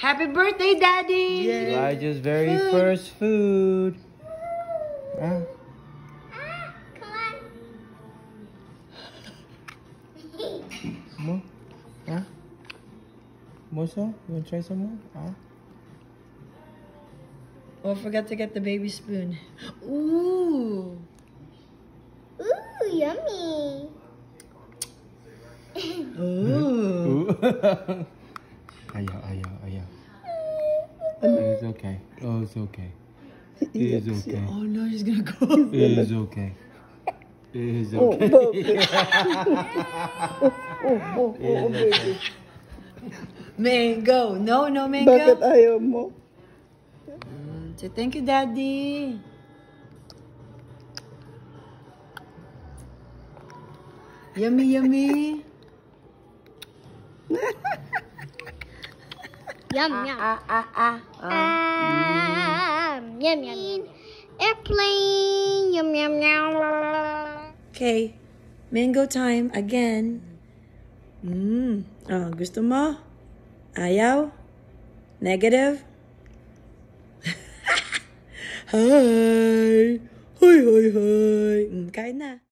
Happy birthday, Daddy! Elijah's very first food. Ah. More? Ah? More so? You want to try some more? Ah? Oh, forgot to get the baby spoon. Ooh! Ooh, yummy. Ooh! Ooh. ayaw, ayaw, ayaw. It's okay. Oh, it's okay. It's okay. Oh no, he's gonna go. It's okay. It's Oh, okay. baby. oh, oh, oh, oh, baby. Mango. No, no Bakit mango. ayaw mo? Mm, say thank you, Daddy. Yummy, yummy. Yum, yum. Ah, ah, ah. Um, yum, yum, yum. Airplane. Yum, yum, yum. Okay. Mango time again. Mm. Oh, gusto mo? Ayaw? Negative? hi! Hi, hi, hi! Mm, kain na.